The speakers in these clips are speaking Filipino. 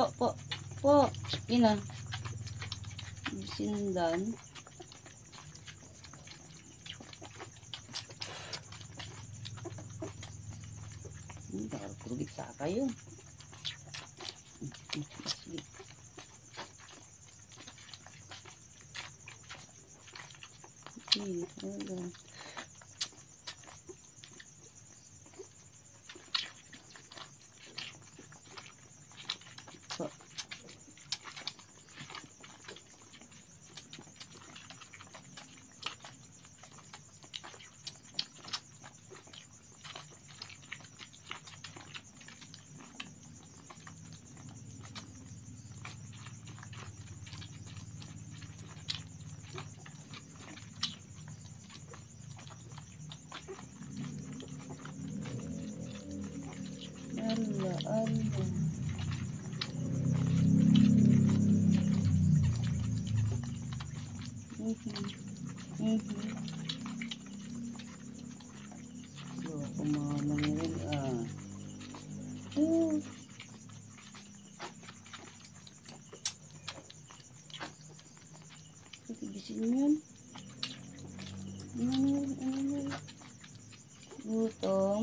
Po, po, po. Ina. Sindan. Hmm, bakal kurugit sa kayo. Hmm, hmm, Sige. Sige, wala. Po. Allah, Allah. Mhm. Mhm. So, kumama rin ah. Oh. Tigisin yun. Ano yun? Ano yun? Gutom.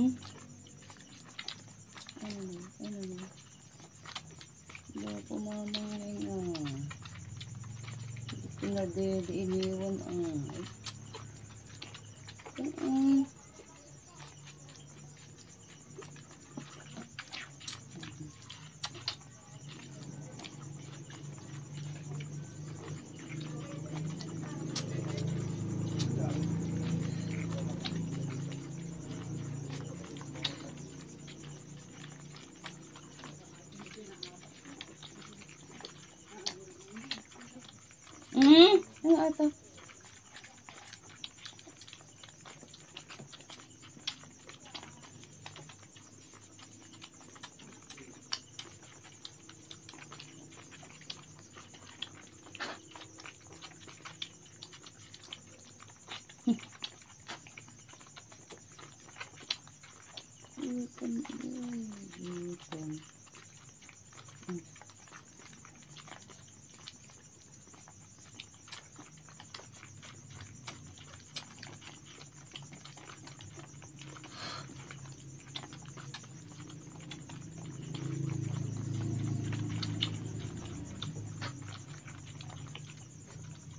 Ano yun? Ano yun? Wala kumama rin ah. Pinadede, iniwan ah. Ay. Ah. Hmm? Ano ata? Ipon, ay,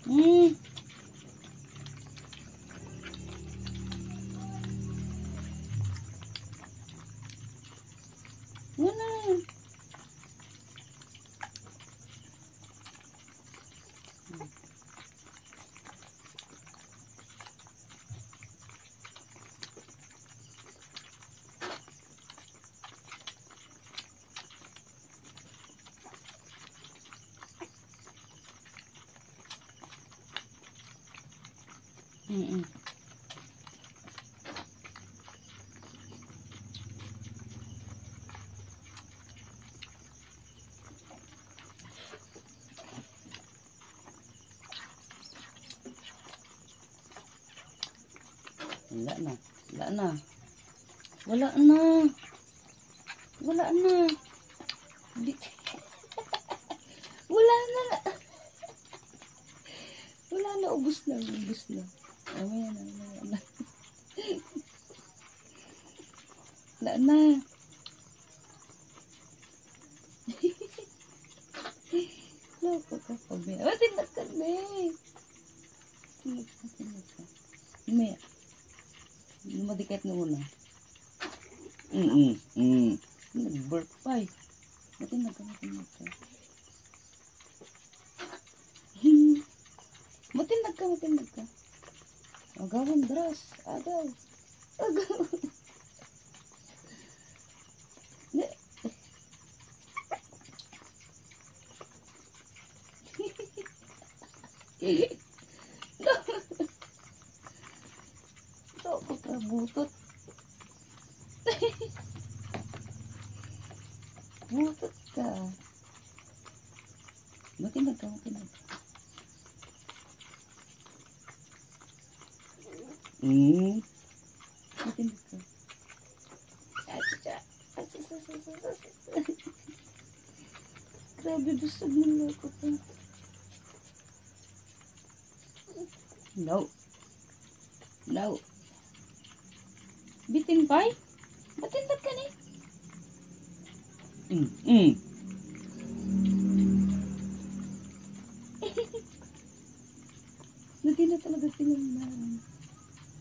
嗯。Mm-mm. Wala na. Wala na. Wala na. Wala na. Wala na. Wala na. Ubus na. Ubus na. Na. Mamaya na. Wala na. Loko ka pa, Be. Oh, tinag ka, Be. Tinag ka, ka. Mamaya. Madikit na una. Mm-mm. Mm. Nag-burp pa eh. Matinag ka, matinag ka. Hmm. Matinag ka, matinag ka. Agawan, dras. Agaw. Agaw. Ito, putra butot. butot ka. Ka, matinag ka. Mm. Matinag ka. Mm. Grabe, busog ng loko ko. No. No. Bitin pa eh? Matindag ka ni? Mm, mm. Nagina talaga sila ng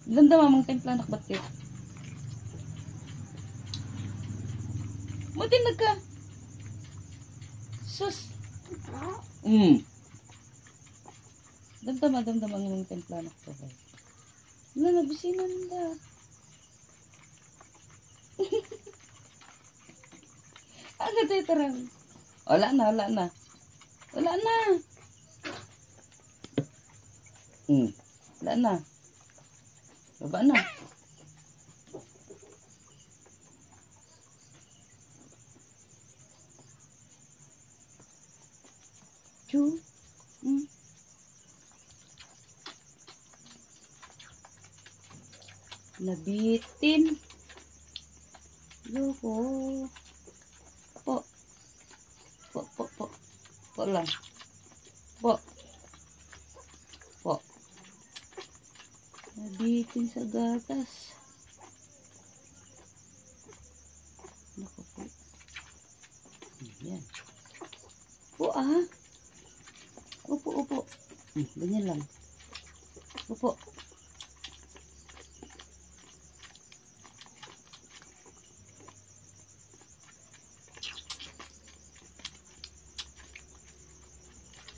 Landa mamang templa anak batit. Matinag ka. Sus. Mm. Damdama, damdama ang imong templa. Bay. Wala na, bisinan na. Aga tayo tarang. Wala na, wala na. Wala na. Hmm. Wala na. Baba na. Chu. Hmm. Nabitin. Yoko. Po. Po, po, po. Po lang. Po. Po. Nabitin sa gatas. Naku po. Yan. Po ah. Upo, upo. Hmm, ganyan lang. Upo.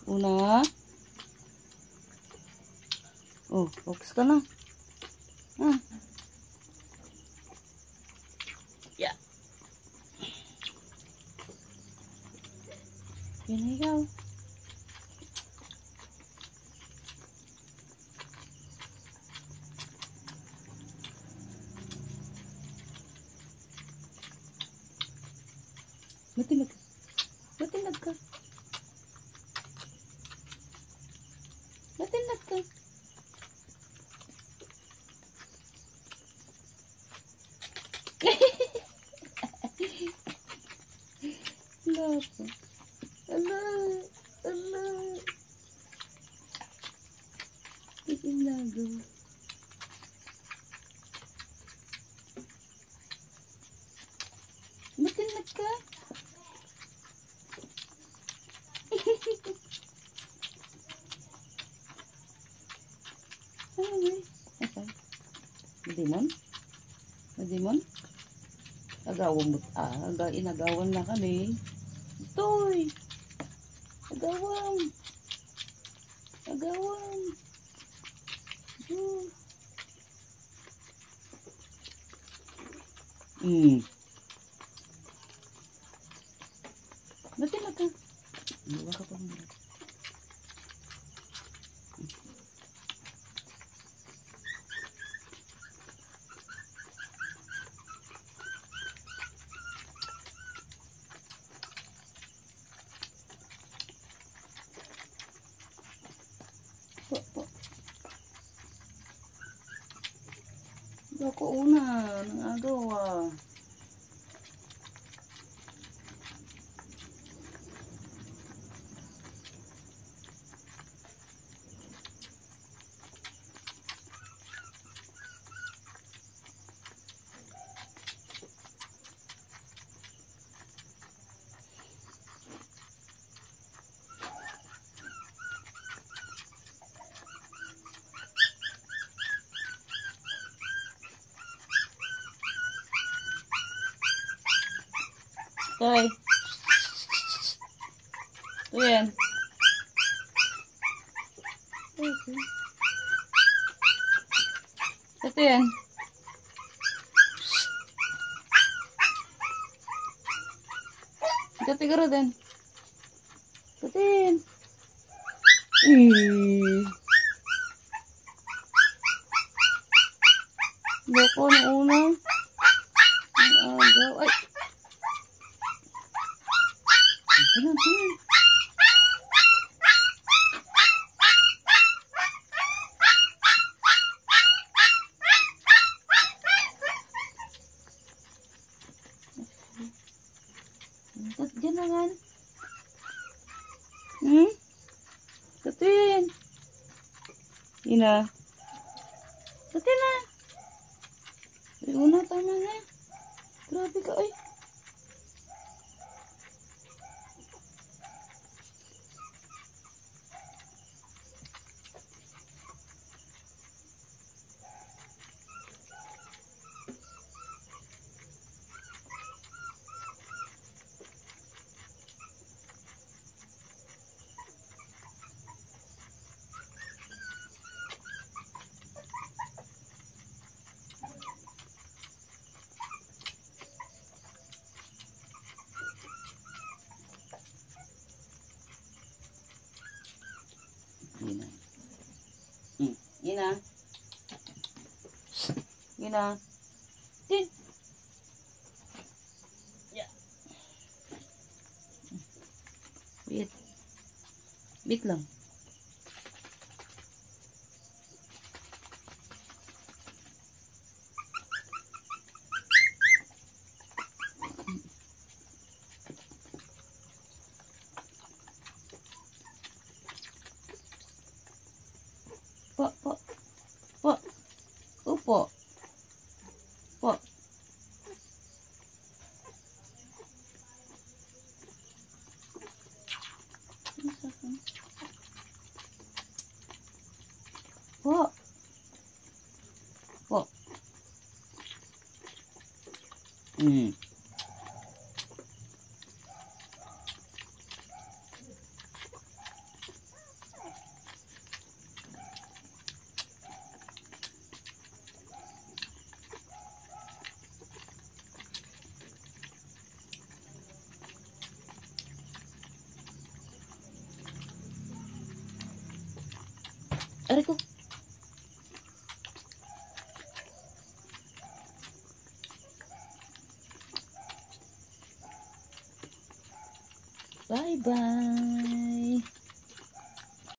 Una. Oh, focus ka na. Ah. Yeah. Na ikaw. Matinag ka. Matinag ka. Matinag ka. Lapa. Ala. Ala. Itinago. Matinag ka. Ano ba? Asa? Agawan mo. Ah, aga, inagawan na kami. Toy! Agawan! Agawan! Hmm. Hmm. Matinag ka. Iwa ka pa muna. Ako una, nangagawa. Toy. Ito yan. Ito yan. Ito tigaro din. Katin. Eh. naman. Hmm? Tutin. Ina. Tutin na. Pero na, tama na. Grabe ka, ay. Hmm. Ina. Ina. Tin. Yeah. Wait. Wait lang. Po, po. Po. Upo. Po. Po. Po. Hmm. Aray ko. Bye-bye.